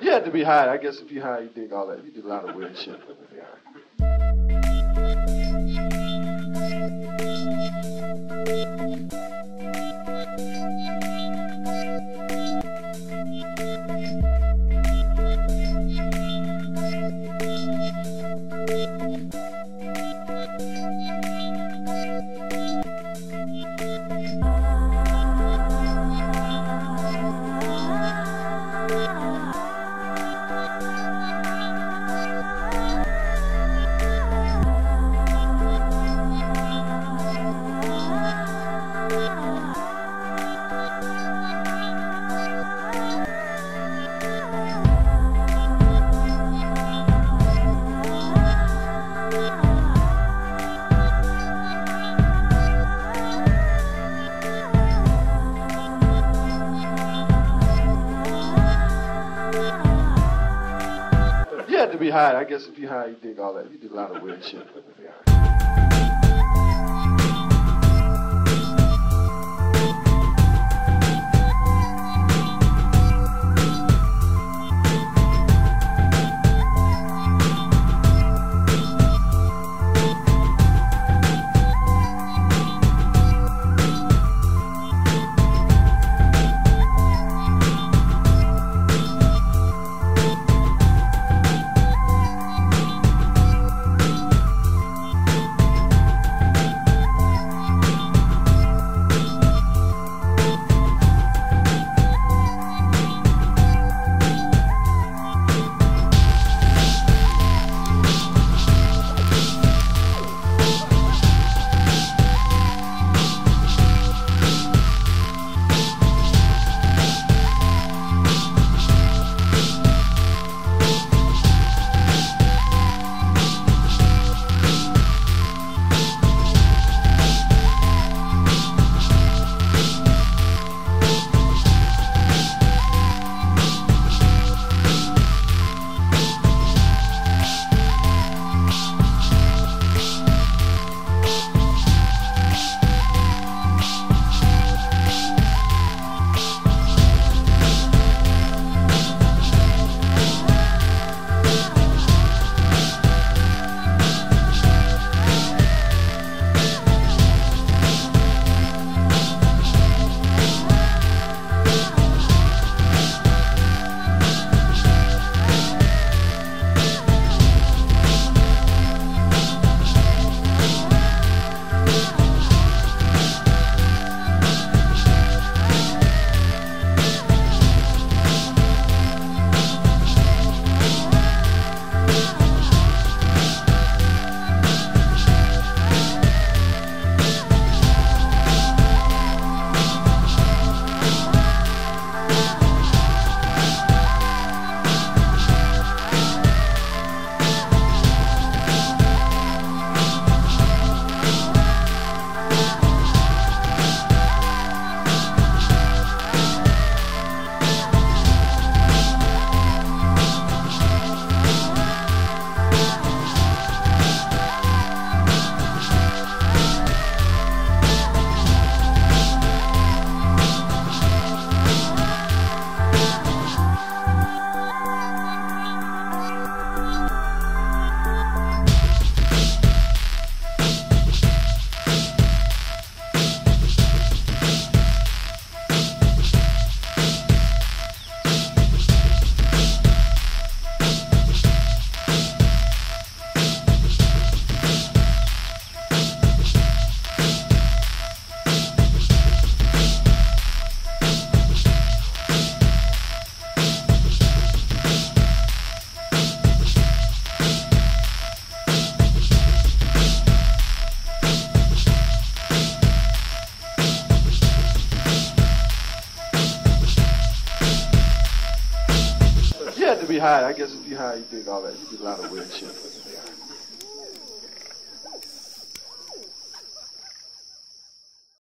you had to be high. I guess if you high, you dig all that. You did a lot of weird shit. Had to be high. I guess if you high, you dig all that. You did a lot of weird shit. High. I guess if you high, you dig all that. You did a lot of weird shit.